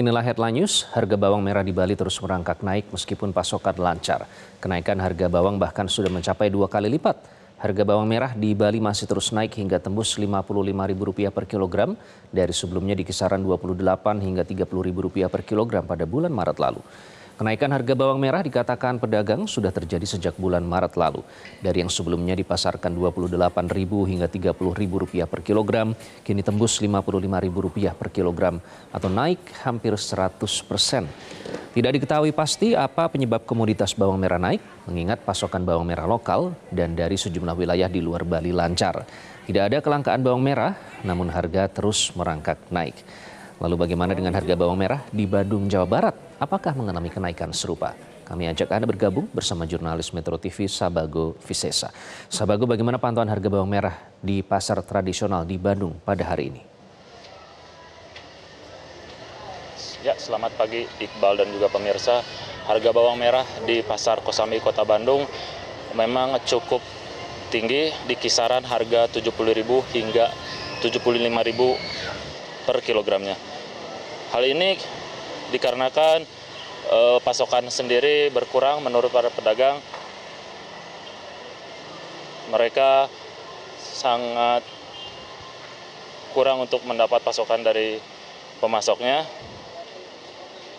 Inilah headline news, harga bawang merah di Bali terus merangkak naik meskipun pasokan lancar. Kenaikan harga bawang bahkan sudah mencapai dua kali lipat. Harga bawang merah di Bali masih terus naik hingga tembus Rp55.000 per kilogram dari sebelumnya di kisaran Rp28 hingga Rp30.000 per kilogram pada bulan Maret lalu. Kenaikan harga bawang merah dikatakan pedagang sudah terjadi sejak bulan Maret lalu. Dari yang sebelumnya dipasarkan Rp28.000 hingga Rp30.000 per kilogram, kini tembus Rp55.000 per kilogram atau naik hampir 100 persen. Tidak diketahui pasti apa penyebab komoditas bawang merah naik, mengingat pasokan bawang merah lokal dan dari sejumlah wilayah di luar Bali lancar. Tidak ada kelangkaan bawang merah, namun harga terus merangkak naik. Lalu bagaimana dengan harga bawang merah di Bandung, Jawa Barat? Apakah mengalami kenaikan serupa? Kami ajak Anda bergabung bersama jurnalis Metro TV Sabago Visesa. Sabago, bagaimana pantauan harga bawang merah di pasar tradisional di Bandung pada hari ini? Ya, selamat pagi Iqbal dan juga pemirsa. Harga bawang merah di Pasar Kosambi Kota Bandung memang cukup tinggi di kisaran harga 70.000 hingga 75.000 per kilogramnya. Hal ini dikarenakan e, pasokan sendiri berkurang menurut para pedagang. Mereka sangat kurang untuk mendapat pasokan dari pemasoknya.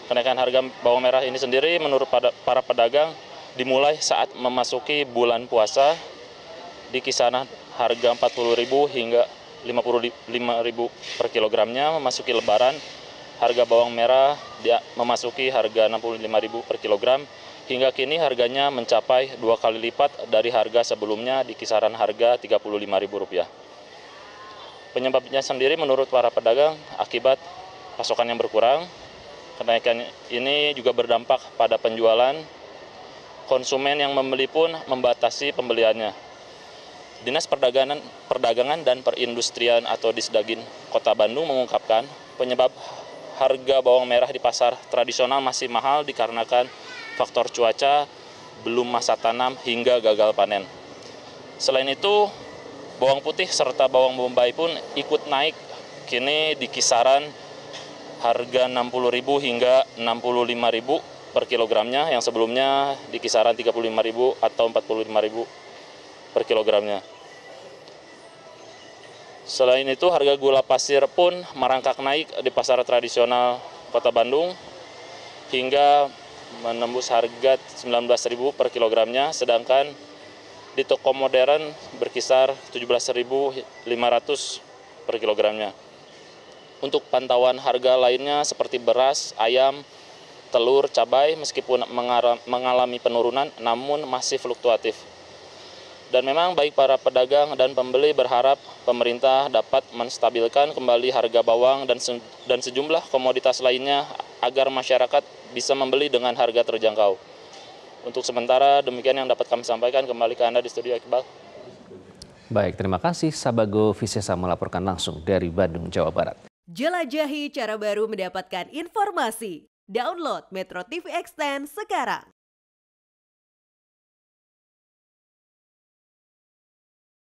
Kenaikan harga bawang merah ini sendiri menurut para pedagang dimulai saat memasuki bulan puasa di kisaran harga 40.000 hingga 55.000 per kilogramnya memasuki lebaran harga bawang merah dia memasuki harga 65.000 per kilogram hingga kini harganya mencapai dua kali lipat dari harga sebelumnya di kisaran harga Rp35.000. Penyebabnya sendiri menurut para pedagang akibat pasokan yang berkurang. Kenaikan ini juga berdampak pada penjualan konsumen yang membeli pun membatasi pembeliannya. Dinas Perdagangan, Perdagangan dan Perindustrian atau Disdagin Kota Bandung mengungkapkan penyebab harga bawang merah di pasar tradisional masih mahal dikarenakan faktor cuaca, belum masa tanam hingga gagal panen. Selain itu, bawang putih serta bawang bombay pun ikut naik kini di kisaran harga 60.000 hingga 65.000 per kilogramnya yang sebelumnya di kisaran 35.000 atau 45.000 per kilogramnya. Selain itu, harga gula pasir pun merangkak naik di pasar tradisional Kota Bandung hingga menembus harga 19.000 per kilogramnya, sedangkan di toko modern berkisar 17.500 per kilogramnya. Untuk pantauan harga lainnya seperti beras, ayam, telur, cabai meskipun mengalami penurunan namun masih fluktuatif. Dan memang baik para pedagang dan pembeli berharap pemerintah dapat menstabilkan kembali harga bawang dan se dan sejumlah komoditas lainnya agar masyarakat bisa membeli dengan harga terjangkau. Untuk sementara demikian yang dapat kami sampaikan kembali ke Anda di studio Iqbal. Baik, terima kasih Sabago Visesa melaporkan langsung dari Bandung, Jawa Barat. Jelajahi cara baru mendapatkan informasi. Download Metro TV Extend sekarang.